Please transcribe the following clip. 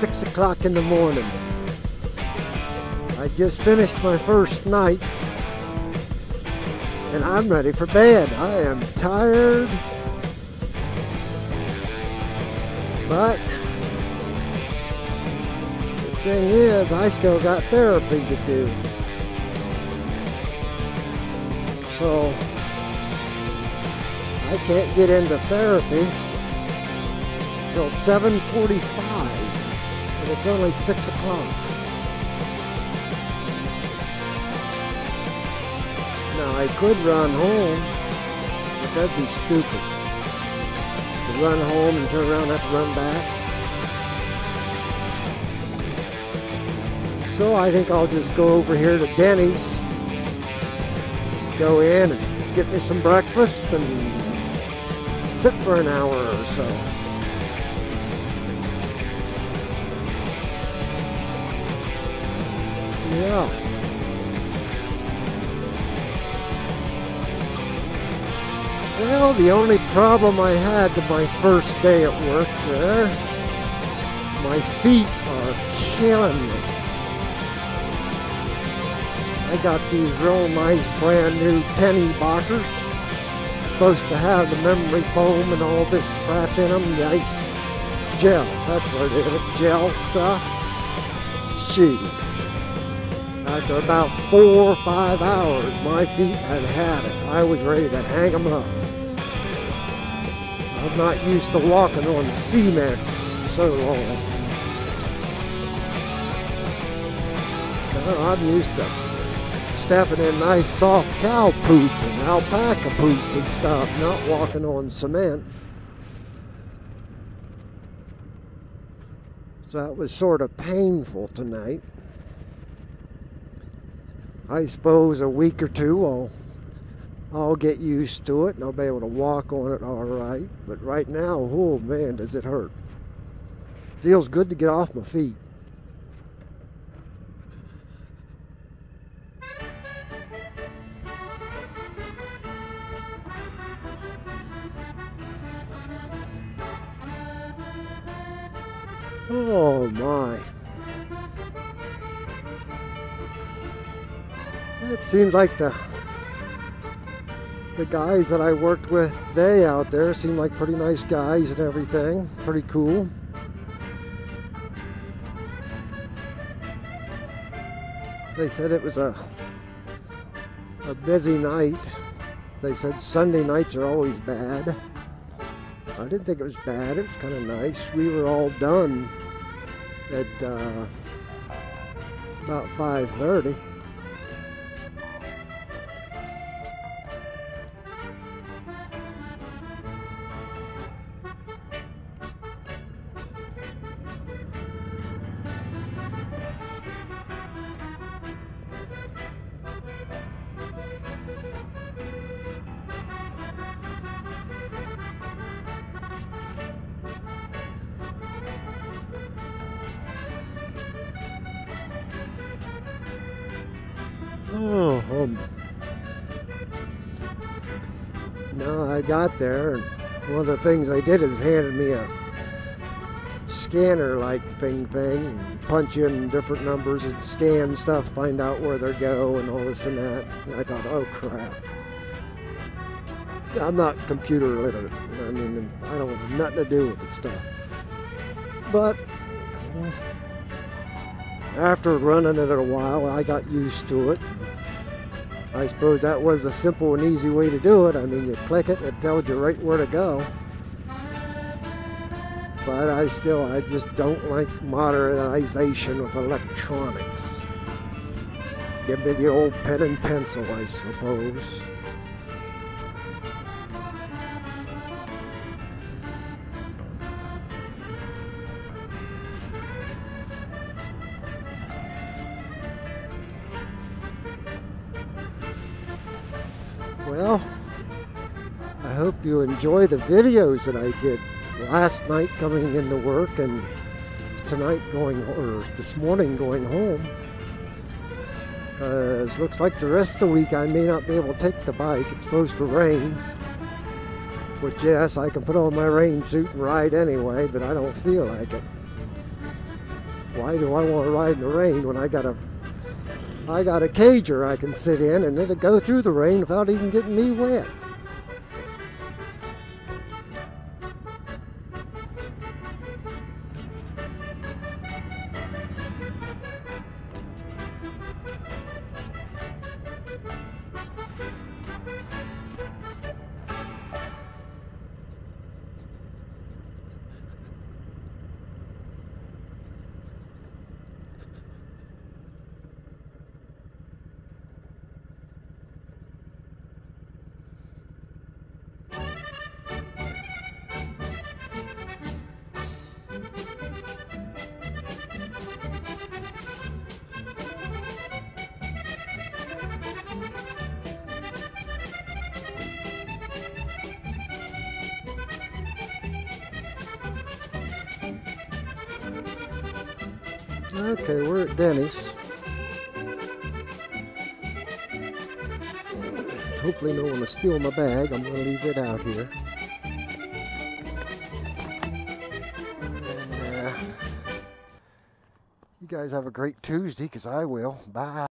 6 o'clock in the morning. I just finished my first night and I'm ready for bed. I am tired, but the thing is, I still got therapy to do. So I can't get into therapy till 7.45 and it's only 6 o'clock. Now I could run home, but that'd be stupid. To run home and turn around and have to run back. So I think I'll just go over here to Denny's, go in and get me some breakfast and sit for an hour or so. Yeah. Well, the only problem I had to my first day at work there, my feet are killing me. I got these real nice brand new Tenny boxers. Supposed to have the memory foam and all this crap in them, the ice gel. That's what it is, gel stuff. Shoot. After about four or five hours, my feet had had it. I was ready to hang them up. I'm not used to walking on cement so long. No, I'm used to stepping in nice soft cow poop and alpaca poop and stuff, not walking on cement. So that was sort of painful tonight. I suppose a week or two I'll I'll get used to it and I'll be able to walk on it all right. But right now, oh man, does it hurt. Feels good to get off my feet. Oh my. It seems like the the guys that I worked with today out there seem like pretty nice guys and everything. Pretty cool. They said it was a a busy night. They said Sunday nights are always bad. I didn't think it was bad. It was kind of nice. We were all done at uh, about 5.30. Oh, um, now I got there, and one of the things they did is handed me a scanner-like thing thing, punch in different numbers and scan stuff, find out where they go, and all this and that. And I thought, oh crap. I'm not computer literate. I mean, I don't have nothing to do with this stuff. But after running it a while, I got used to it. I suppose that was a simple and easy way to do it. I mean, you click it it tells you right where to go. But I still, I just don't like modernization of electronics. Give me the old pen and pencil, I suppose. Well, I hope you enjoy the videos that I did last night coming into work and tonight going, or this morning going home. Because looks like the rest of the week I may not be able to take the bike. It's supposed to rain. Which, yes, I can put on my rain suit and ride anyway, but I don't feel like it. Why do I want to ride in the rain when I got a I got a cager I can sit in and it'll go through the rain without even getting me wet. Okay, we're at Denny's. Hopefully no one will steal my bag. I'm going to leave it out here. And, uh, you guys have a great Tuesday, because I will. Bye.